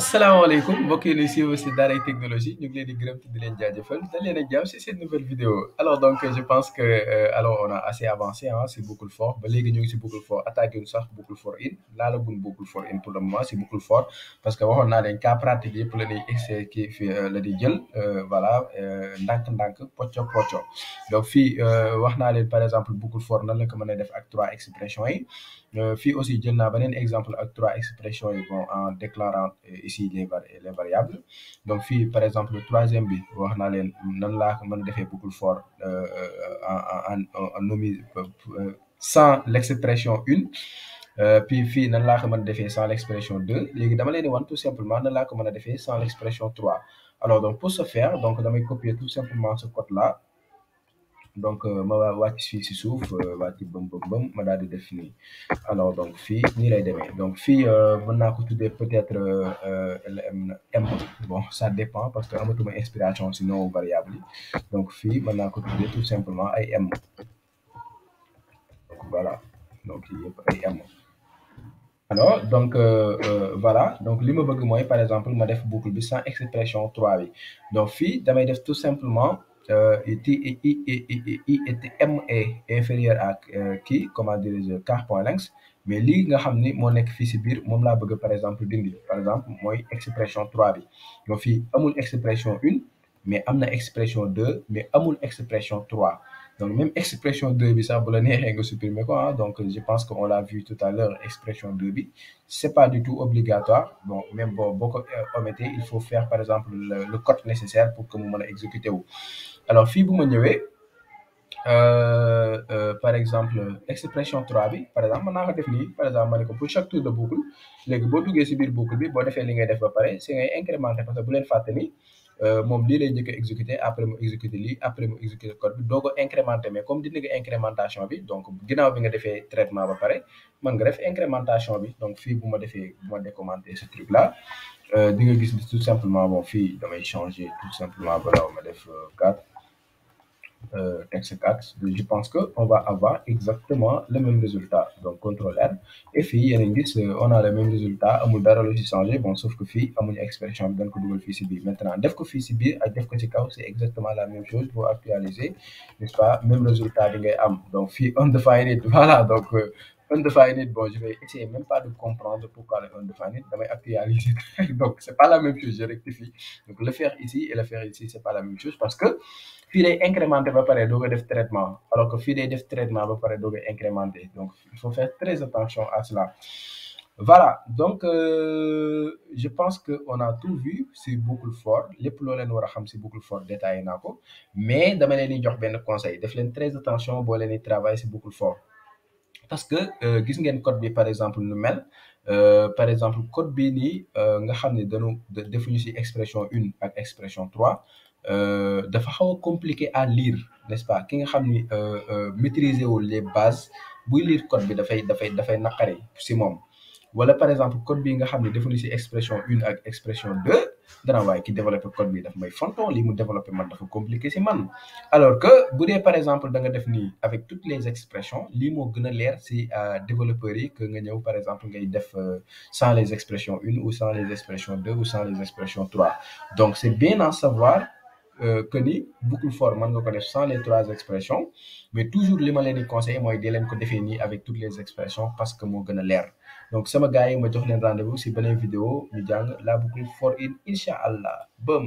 asalaamaaleykum mbokk yi ñuy suivre si Technologie ñu ngi leen di gërëm di leen jaajëfal dañ leen a jàmm cette nouvelle vidéo. Alors donc je pense que euh, alors on a assez avancé ah si Boucle Fort ba léegi ñu ngi si Boucle Fort attaqué wuñ sax Boucle Fort in laalaguñ Boucle Fort in pour le moment si Boucle Fort parce que waxoon naa leen cas pratique yëpp la ñuy expliqué fi la di jël voilà ndànk-ndànk pocco pocco. Donc fii wax naa leen par exemple Boucle Fort nan la ko mën a def ak trois expressions yi. Fii aussi jël naa beneen exemple ak trois expressions yi bon en déclarant ici les les variables donc fii par exemple le troisième bi wax naa leen nan laa ko mën a defee Boucle Fort en en en nomi sans l'expression une. Puis fii nan laa ko mën a defee sans l'expression deux. Léegi dama leen tout simplement nan laa ko mën a sans l'expression trois. Alors donc pour ce faire donc damay copier tout simplement ce code là donc ma wàcc fii si suuf wàcc bëm bëm bëm ma daal di def nii. Alors donc fii nii lay demee. Donc fii mën naa ko peut-être m bon ça dépend parce que amatuma inspiration si nom variable donc mën ko tout simplement m. Donc voilà. Donc m. Alors donc voilà. Donc li ma par exemple ma def boucle sans expression 3 bi. Donc tout simplement i i i i m est inférieur à kii comment dirais-je quart point length. Mais lii nga xam ni moo nekk fii si biir moom bëgg par exemple dindi. Par exemple mooy expression 3 bi. Donc fii amul expression une mais am expression deux mais amul expression 3 donc même expression 2 bi sax ah. Donc je pense que on l'a vu tout à l'heure expression 2 bi. C'est pas du tout obligatoire. Bon même bon boo ko omettez il faut faire par exemple le, code nécessaire pour que mu mën alors fii ma ñëwee par exemple expression 3 bi par exemple mën naa ko par exemple pour chaque de boucle boo boucle boo li pare parce fàtte ni moom lii lay njëkk a exécuter après mu exécuter lii après mu exécuter code bi doo ko incrémenter mais comme dindi nga incrémentation bi donc ginnaaw bi nga defee traitement ba pare mën nga def incrémentation bi. Donc fii bu ma defee bu ma décommenter ce truc là di nga gis tout simplement bon fii damay changer tout simplement voilà ma def 4 texte 4 je pense que on va avoir exactement le même résultat. Donc contrôle R. Et a ngi gis on a le même résultat dara lu ci changé. Bon sauf que fii amuñu expression bi dañ ko dugal fii si biir. Maintenant def biir ak def kaw c'est exactement la même chose pour actualiser n'est-ce pas même résultat am. Donc fii undefined voilà. Donc undefined bon je vais essayer même pas de comprendre pourquoi le undefined damay actualiser donc c'est pas la même chose je rectifie. Donc le faire ici et le faire ici c'est pas la même chose parce que incrémenter ba pare doo ko def traitement alors que day def traitement ba pare doo ko incrémenter. Donc il faut faire très attention à cela. Voilà donc euh, je pense que on a tout vu si Boucle Fort. War a xam si Boucle Fort détaillé mais di jox benn conseil def leen très attention boo leen di travailler si Boucle Fort parce que bi par exemple nu mel. Par exemple code bii nii nga xam ne defuñu si expression une ak expression trois dafa xaw a compliqué à lire n'est-ce pas? Ki nga xam ni wul les bases buy lire code bi dafay dafay dafay naqari si moom. Wala par exemple code bi nga xam ne defuñu si expression une ak expression deux waaye ki développé code bi daf may fonton li mu compliqué si man. Alors que bu dee par exemple da nga def avec toutes les expressions lii moo gën a leer si développeurs yi que nga ñëw par exemple ngay def sans les expressions une ou sans les expressions deux ou sans les expressions trois. Donc c'est bien à savoir que ni Boucle Fort mën nga sans les trois expressions mais toujours li ma leen di conseiller mooy di ko avec toutes les expressions parce que moo gën a donc sama gars yi ma jox leen rendez-vous si beneen vidéo ñu jàng la Boucle Fort in incha allah. Bëm